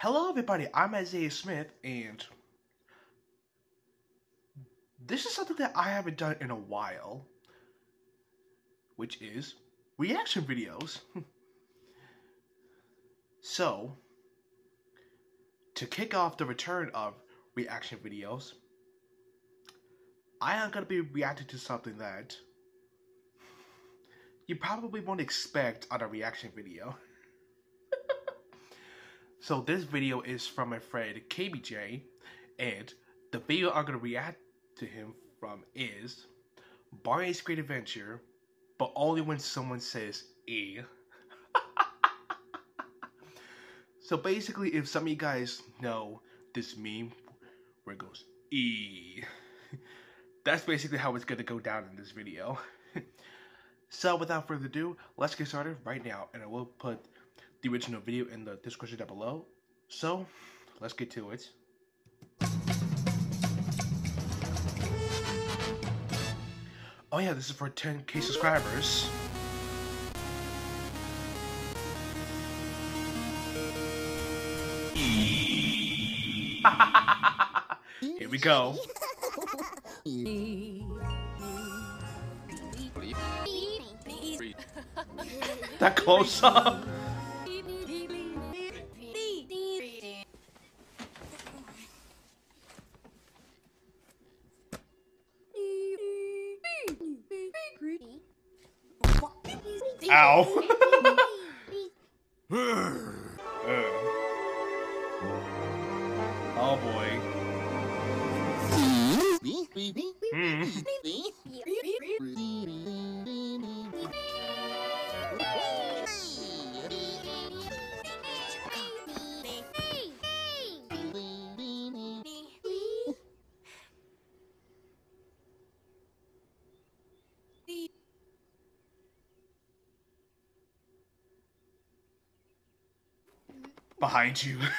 Hello, everybody. I'm Isaiah Smith, and this is something that I haven't done in a while, which is reaction videos. so, to kick off the return of reaction videos, I am going to be reacting to something that you probably won't expect on a reaction video. so this video is from my friend Cayby J, and the video I'm gonna react to him from is Barney's Great Adventure, but only when someone says E. Eh. so basically, if some of you guys know this meme where it goes E, eh, that's basically how it's gonna go down in this video. So without further ado, let's get started right now, and I will put the original video in the description down below. So, let's get to it. Oh yeah, this is for 10k subscribers. Here we go. that close up. Ow. oh boy. Mm. Behind you.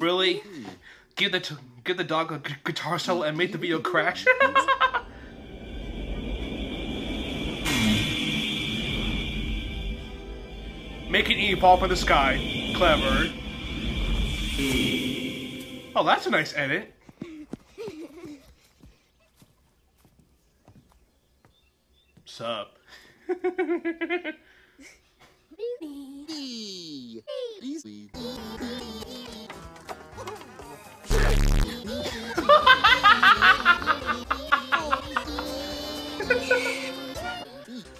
really? Give the give the dog a guitar solo and make the video crash? Make an E fall in the sky. Clever. Oh, that's a nice edit. Sup?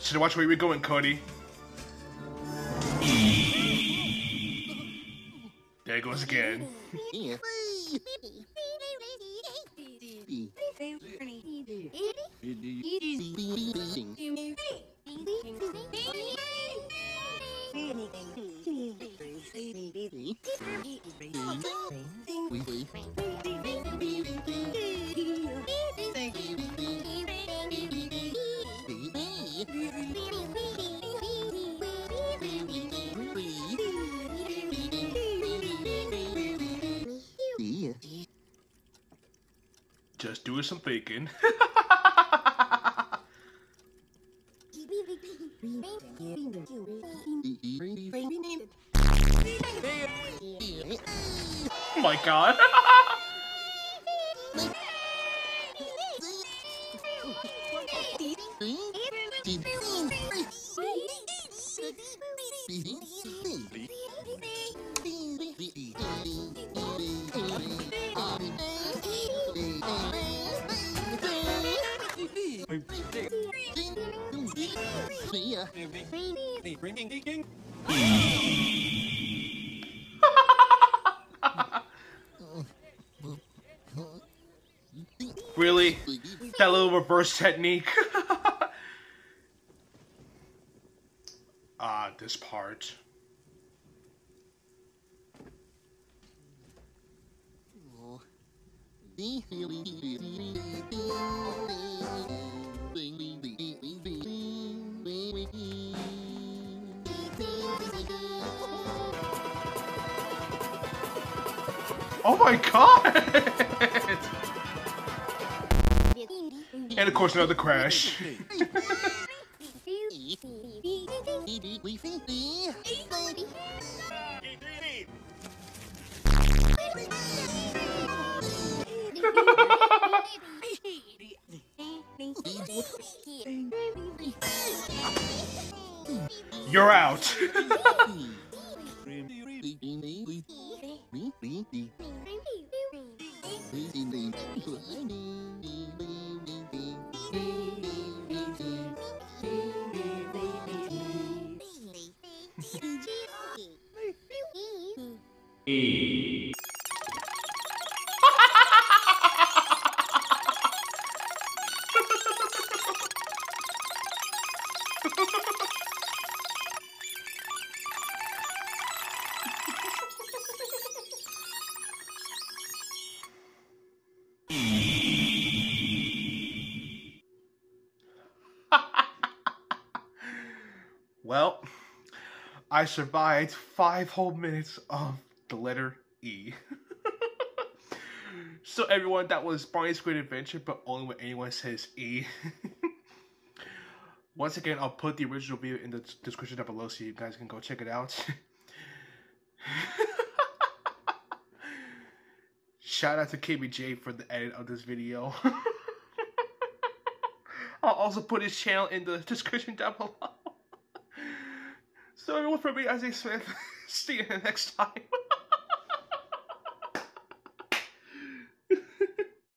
Should I watch where we're going, Cody. Goes again. Just doing some baking. oh my god. really? That little reverse technique? Ah, this part. Oh my god! and of course another crash. You're out. E. well, I survived five whole minutes of the letter E. so everyone, that was Barney's Great Adventure, but only when anyone says E. Once again, I'll put the original video in the description down below so you guys can go check it out. Shout out to Cayby J for the edit of this video. I'll also put his channel in the description down below. So everyone from me, Isaiah Smith, see you next time.